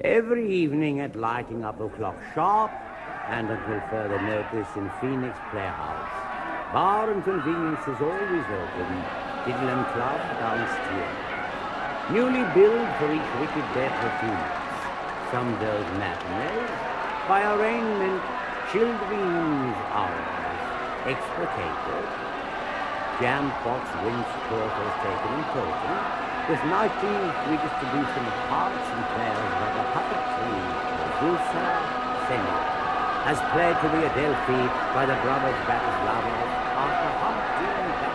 Every evening at lighting up o'clock sharp and until further notice in Phoenix Playhouse. Bar and convenience is always open. Diddlem Club downstairs. Newly built for each wicked day perfumes. Some those matinees. By arrangement, children's hours. Exploitated. Jam pots, winch quarters taken in total. With nightly redistribution of parts and players by the puppetry Medusa Senior as played to the Adelphi by the brothers Bratislavoff after Humpty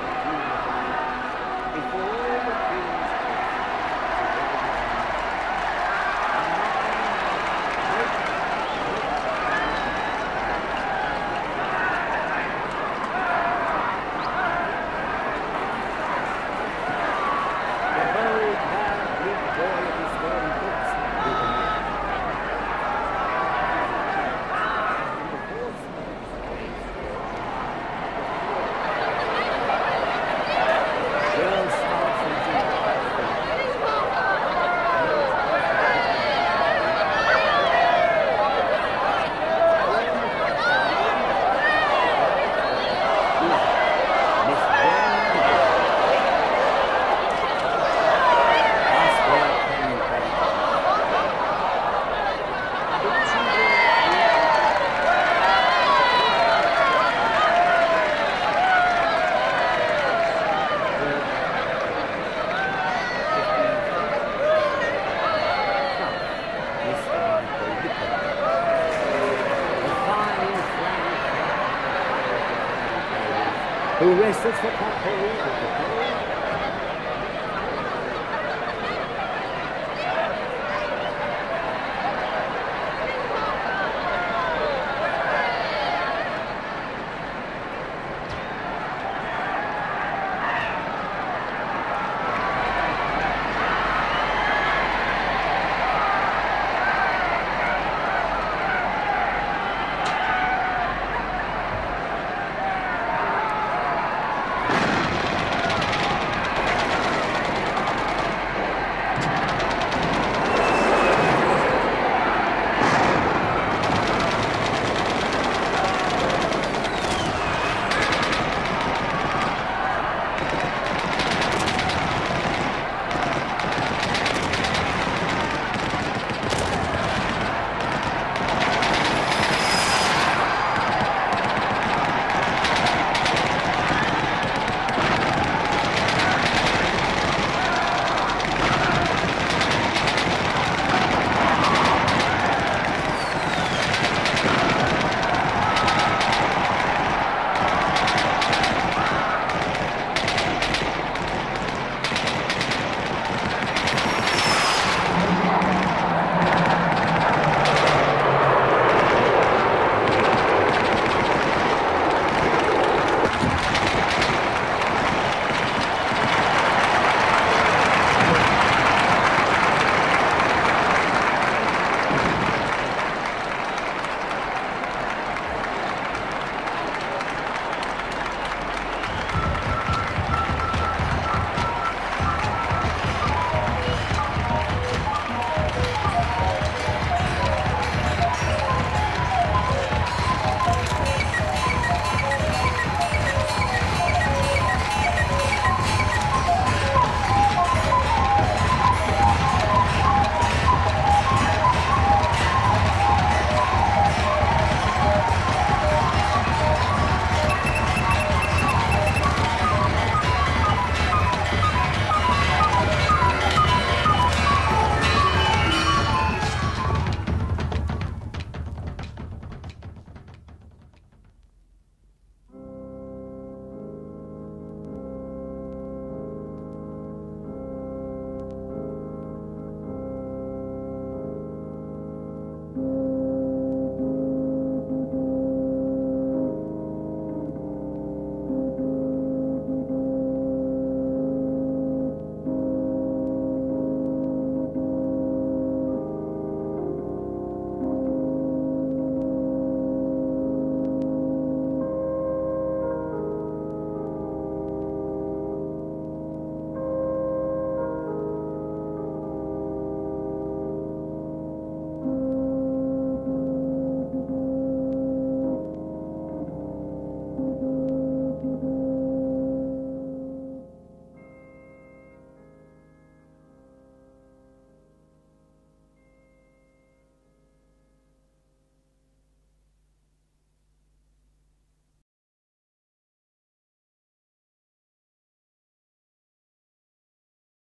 Who wrestles for Hole?